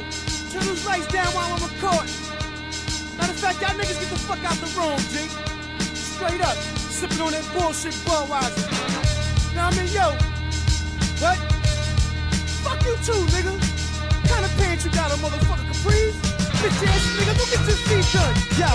yo, turn those lights down while I'm recording. Matter of fact, y'all niggas get the fuck out the room, G. Straight up, sipping on that bullshit Budweiser. Now I mean, yo, what? Fuck you too, nigga. What kind of pants you got on, motherfucker? Capris? Bitch ass nigga, go get your feet done. Yo,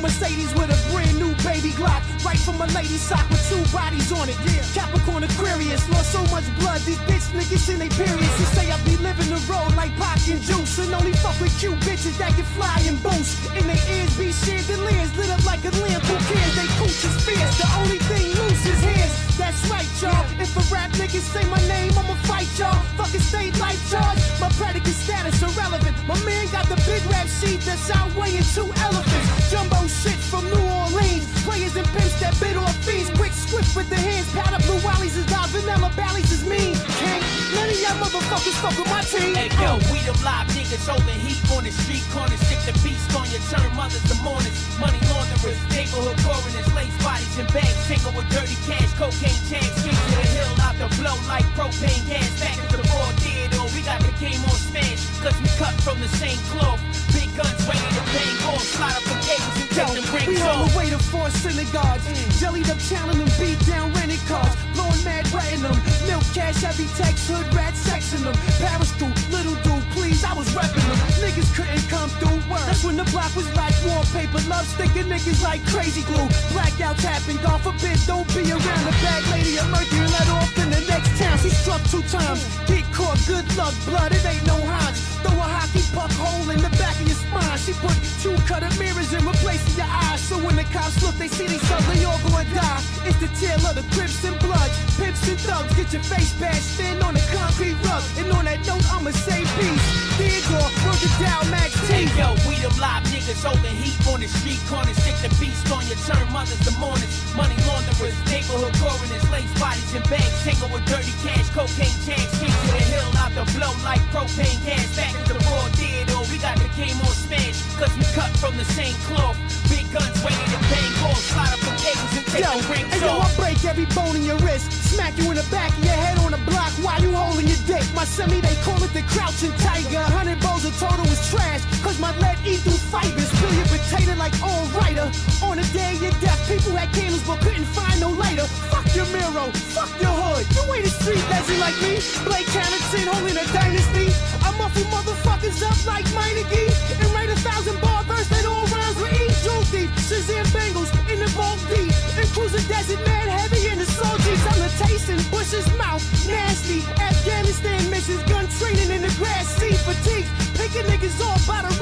Mercedes with a brand new baby Glock. Right from a lady sock with two bodies on it. Yeah. Capricorn Aquarius. Lost so much blood, these bitch niggas in they periods. They say I be living the road like Pac and Juice. And only fuck with cute bitches that can fly and boost. In their ears be chandeliers lit up like a lamp. Who cares? They cooch is fierce. The only thing loose is his. That's right, y'all. If a rap nigga say my name, I'ma fight y'all. Fucking state life charge. My predicate status irrelevant. My man got the big rap sheet that's outweighing two elephants. With the hands. Powder blue wallies is loud. Vanilla Bally's is mean. Can't none of y'all motherfuckers fuck with my team. Hey yo, we them live niggas holding heat on the street corners. Stick the beast on your turn mothers to mourners. Money launderers, neighborhood coroners, lace bodies and bags. Single with dirty cash, cocaine chains. Street to the hill out the blow like propane gas. Back into the raw theater, we got the game on smash. Cause we cut from the same cloth. Four synagogues. Jellied up, challenging beat down rented cars. Blowing mad them. Milk cash, heavy text, hood rat sexing them. Paris through, little dude, please, I was repping them. Niggas couldn't come through. That's when the block was like wallpaper. Love sticking niggas like crazy glue. Blackouts happen, God forbid, don't be around the bad lady of Mercury. Let off in the next town. She struck two times. Get caught, good luck, blood, it ain't no Hines. Throw a hockey puck hole in the back of your spine. She put two cutter mirrors in your eyes. So when the cops look, they see themselves, they all gonna die. It's the tale of the Crips and Bloods, pimps and thugs. Get your face bashed, stand on the concrete rug. And on that note, I'ma say peace. Theodore, work it down, Max Hey T. yo, we them live niggas holding heat on the street corners. Stick the beast on your turn mothers to mourners. Money launderers, neighborhood coroners, lace bodies and bags. Single with dirty cash, cocaine chains. Street the same cloth. Big guns ready to bang off. Slide up the cables and take Yo, them rings and yo, I break every bone in your wrist. Smack you in the back of your head on the block while you holding your dick. My semi, they call it the crouching tiger. Hundred bowls of total is trash. Cause my lead eat through fibers. Fill your potato like all writer. On the day of your death, people had candles but couldn't find no lighter. Fuck your mirror, fuck your hood. You ain't a street legend like me. Blake Hamilton holding a dynasty. I muffle motherfuckers up like Meineke. And write a thousand bar taking niggas all about the